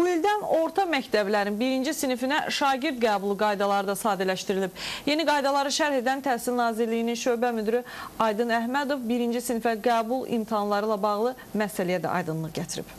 Bu ildən orta məktəblərin birinci sinifinə şagird qəbulu qaydaları da sadələşdirilib. Yeni qaydaları şərh edən Təhsil Nazirliyinin şöbə müdürü Aydın Əhmədov birinci sinifə qəbul imtahanları ilə bağlı məsələyə də aydınlıq gətirib.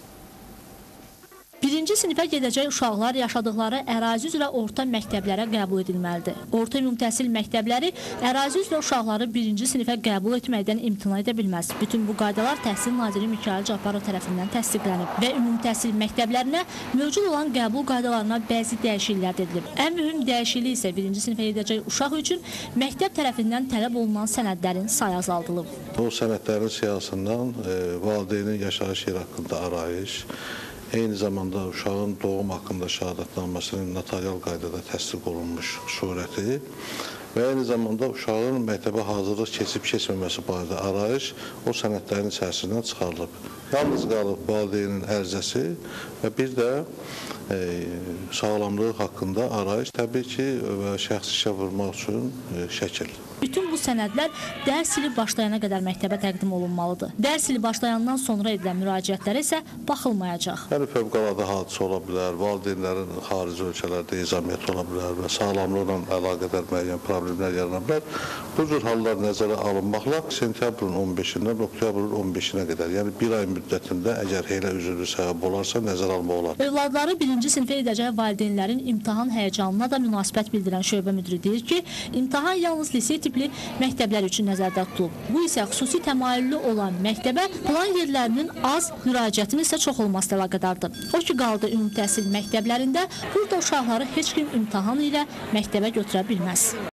Birinci sinifə gedəcək uşaqlar yaşadıkları ərazi üzrə orta məktəblərə qəbul edilməlidir. Orta ümumi təhsil məktəbləri ərazi üzrə uşaqları birinci sinifə qəbul etməkdən imtina edə bilməz. Bütün bu qaydalar Təhsil Naziri Mikail Cabbarov tərəfindən təsdiqlənib və ümumi təhsil məktəblərinə mövcud olan qəbul qaydalarına bəzi dəyişikliklər edilib. Ən mühüm dəyişiklik isə birinci sinifə gedəcək uşaq üçün məktəb tərəfindən tələb olunan sənədlərin sayı azaldılıb. Bu sənədlərin siyahısından e, valideynin yaşayış yeri haqqında arayış, eyni zamanda uşağın doğum haqqında şəhadətnaməsinin notarial qaydada təsdiq olunmuş surəti və eyni zamanda uşağın məktəbə hazırlıq keçib-keçməməsi barədə arayış o sənədlərin içərisindən çıxarılıb. Yalnız qalıb valideynin ərizəsi və bir də e, sağlamlığı haqqında arayış təbii ki, şəxsi işə vurmaq üçün e, şəkil. Bütün bu sənədlər dərs ili başlayana qədər məktəbə təqdim olunmalıdır. Dərs ili başlayandan sonra edilən müraciətlərə isə baxılmayacaq. Yəni fövqəladə hadisə ola bilər, valideynlərin xarici ölkələrdə ezamiyyəti ola bilər və sağlamlıqla əlaqədar müəyyən problemlər yarana bilər. Bu cür hallar nəzərə alınmaqla sentyabrın 15-dən oktyabrın 15-nə qədər, yəni bir ay müddətində əgər elə üzrlü səbəb olarsa nəzərə almaq olar. Övladları birinci sinifə edəcək valideynlərin imtahan həyəcanına da münasibət bildirən şöbə müdiri deyir ki, imtahan yalnız lisey tipli məktəblər üçün nəzərdə tutulub. Bu isə xüsusi təmayüllü olan məktəbə plan yerlərinin az, müraciətin isə çox olması ilə əlaqədardır. O ki, qaldı ümumi təhsil məktəblərində, burada uşaqları heç kim imtahan ilə məktəbə götürə bilməz.